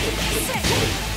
Six.